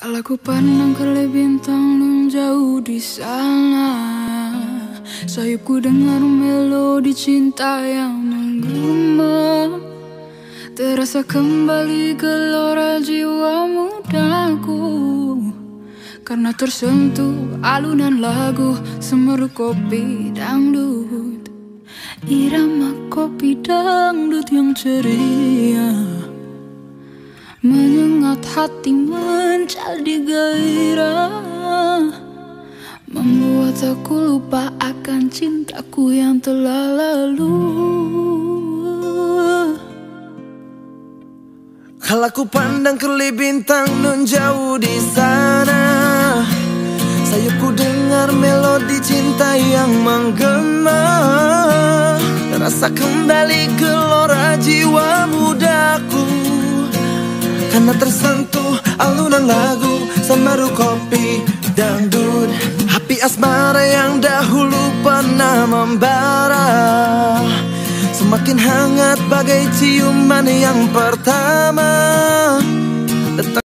Kalau ku pandang ke bintang nun jauh di sana. Sayupku dengar melodi cinta yang menggema. Terasa kembali gelora jiwa mudaku. Karena tersentuh alunan lagu Semeru kopi dangdut. Irama kopi dangdut yang ceria Menyengat hati menjadi gairah. Membuat aku lupa akan cintaku yang telah lalu. Kalau aku pandang ke bintang nun jauh di sana Sayupku dengar melodi cinta yang menggema. Terasa kembali gelora jiwa mudaku karena tersentuh alunan lagu Semeru kopi dangdut Api asmara yang dahulu pernah membara. Semakin hangat bagai ciuman yang pertama